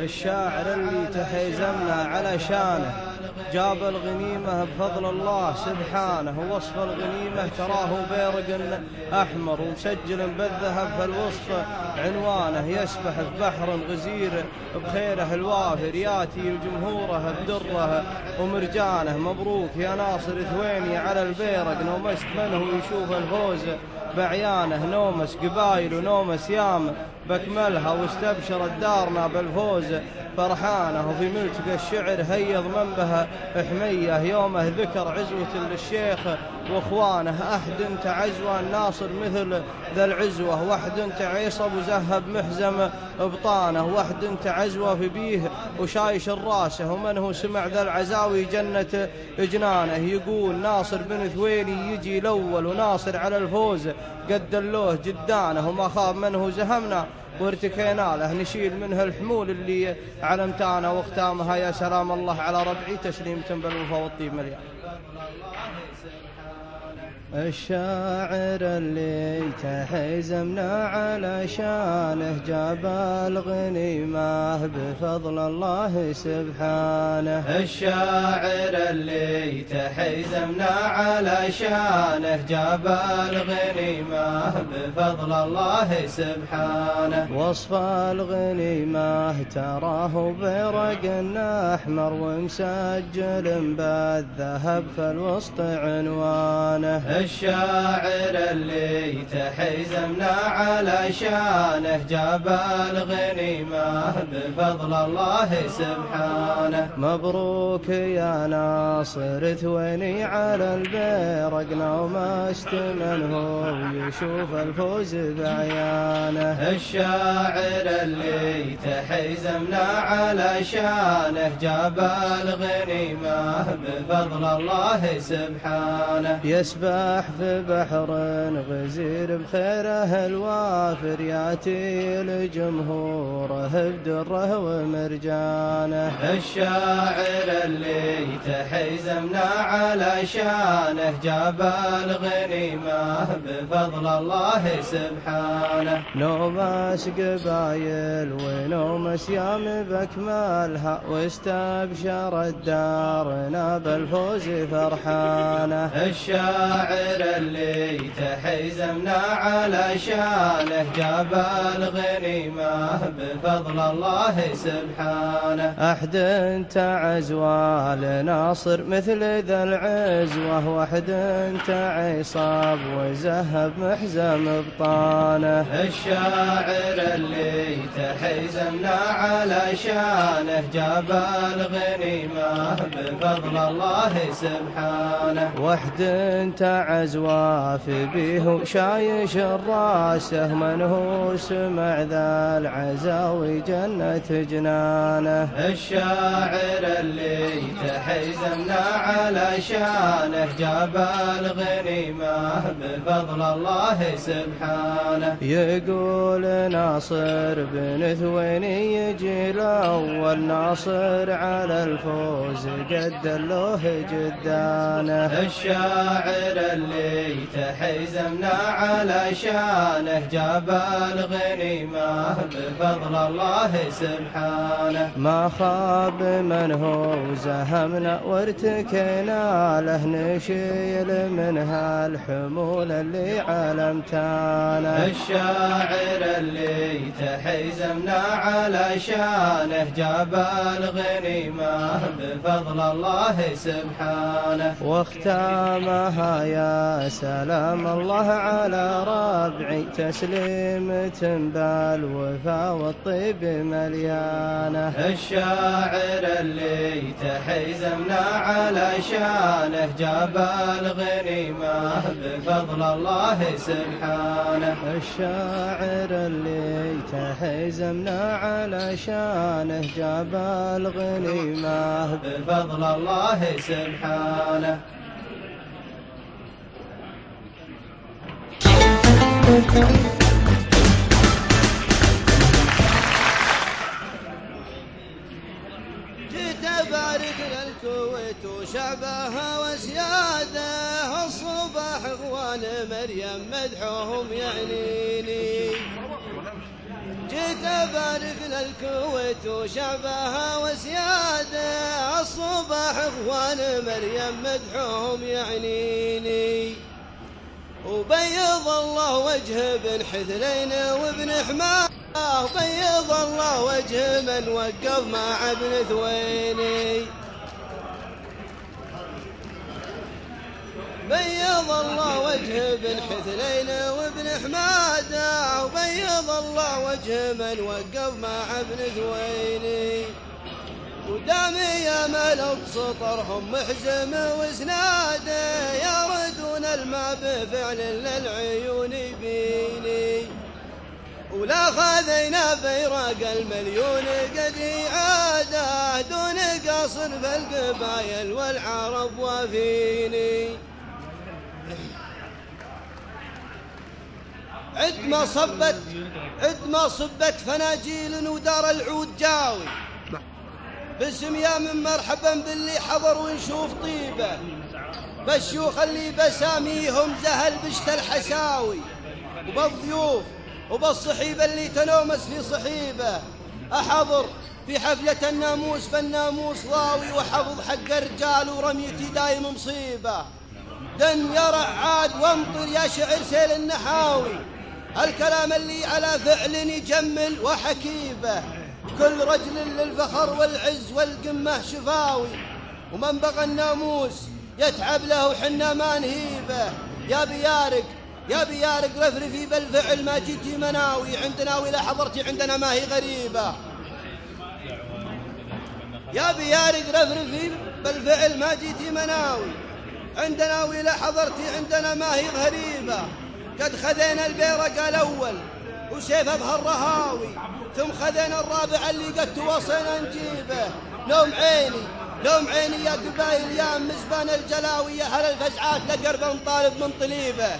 الشاعر اللي تحيزمنا على شانه. جاب الغنيمة بفضل الله سبحانه ووصف الغنيمة تراه بيرق أحمر ومسجل بالذهب في الوصف عنوانه يسبح في بحر غزير بخيره الوافر ياتي جمهوره بدره ومرجانه مبروك يا ناصر ثويني على البيرق نومست منه يشوف الفوز بعيانه نومس قبايل ونومس يام بكملها واستبشرت دارنا بالفوز. فرحانة وفي ملتقى الشعر هيض منبه حميه يومه ذكر عزوة للشيخ. واخوانه أحد تعزوى الناصر مثل ذا العزوة. واحد تعيصب وزهب محزم ابطانه واحد تعزوى في بيه وشايش الراسه. ومن هو سمع ذا العزاوي جنة جنانه؟ يقول ناصر بن ثويني يجي الأول وناصر على الفوز. قد دلوه جدانه وما خاب منه زهمنا وارتكينا له نشيل منه الحمول اللي علمتانا واختامها. يا سلام الله على ربعي تسليمة بالوفا والطيب مليان. الشاعر اللي تحزمنا على شانه جاب الغنيمة بفضل الله سبحانه. الشاعر اللي تحزمنا على شانه جاب الغنيمة بفضل الله سبحانه. وصف الغنيمة تراه برق أحمر ومسجل بالذهب في الوسط عنوانه. الشاعر اللي تحزمنا على شانه جاب الغنيمة بفضل الله سبحانه. مبروك يا ناصر ثويني على البيرق نوم منه يشوف الفوز بعيانه. الشاعر اللي تحزمنا على شانه جاب الغنيمة بفضل الله سبحانه. يسبح في بحر غزير بخيره الوافر ياتي لجمهوره بدره ومرجانه. الشاعر اللي تحزمنا على شانه جاب الغنيمة بفضل الله سبحانه. نوماس قبايل ونومس يام بكمالها واستبشرت دارنا بالفوز فرحانه. الشاعر اللي تحزمنا على شانه. جاب الغنيمة بفضل الله سبحانه. أحد تعزوى لناصر مثل ذا العزوة وحد تعصاب وزهب محزم بطانه. الشاعر اللي تحزمنا على شانه. جاب الغنيمة بفضل الله سبحانه. وحد تعزوى في بيه شايش الراسه من هو سمع ذا العزاوي جنة جنانه. الشاعر اللي تحزمنا على شانه جاب الغنيمة بفضل الله سبحانه. يقول ناصر بن ثويني يجي الأول ناصر على الفوز قد له جدانه. الشاعر اللي تحزمنا على شانه جاب الغنيمة بفضل الله سبحانه. ما خاب من هو زهمنا وارتكينا له نشيل منها الحمول اللي علمتانا الشاعر اللي تحزمنا على شانه جاب الغنيمة بفضل الله سبحانه. واختامها يا سلام الله على ربعي تسليمة بالوفا والطيب مليانة. الشاعر اللي تحزمنا على شانه جاب الغنيمة بفضل الله سبحانه. الشاعر اللي تحزمنا على شانه جاب الغنيمة بفضل الله سبحانه. جيت أبارك الكويت وشعبها وسياده الصباح إخوان مريم مدحوهم يعنيني. جيت أبارك للكويت وشعبها وسياده الصباح إخوان مريم مدحوهم يعنيني. وبيض الله وجه بن حثلين وابن حماه بيض الله وجه من وقف مع ابن ثويني. بيض الله وجه بن حثلين وابن حماده وبيض الله وجه من وقف مع ابن ثويني. ودام يا ملك سطرهم محزم وسناده يردون الماء بفعل للعيون بيني ولا خذينا بيراق المليون قد عاده دون قصر بالقبايل والعرب وفيني عد ما صبت عد ما صبت فناجيل ودار العود جاوي. باسم يا من مرحبا باللي حضر ونشوف طيبه. بالشيوخ اللي بساميهم زهل بشت الحساوي. وبالضيوف وبالصحيبة اللي تنومس في صحيبة. أحضر في حفلة الناموس فالناموس ضاوي وحفظ حق الرجال ورميتي دايم مصيبة. دن يرع عاد وامطر يا شعر سيل النحاوي. الكلام اللي على فعل يجمل وحكيبة. كل رجل للفخر والعز والقمة شفاوي. ومن بغى الناموس يتعب له وحنا ما نهيبه. يا بيارق يا بيارق رفرفي بالفعل ما جيتي مناوي. عندنا ولا حضرتي عندنا ما هي غريبة. يا بيارق رفرفي بالفعل ما جيتي مناوي. عندنا ولا حضرتي عندنا ما هي غريبة. قد خذينا البيرق الأول. وسيف أظهر رهاوي. ثم خذينا الرابع اللي قد توصينا نجيبه. لوم عيني لوم عيني يا قبايل يا مزبان الجلاوي يا هل الفزعات لقرب طالب من طليبه.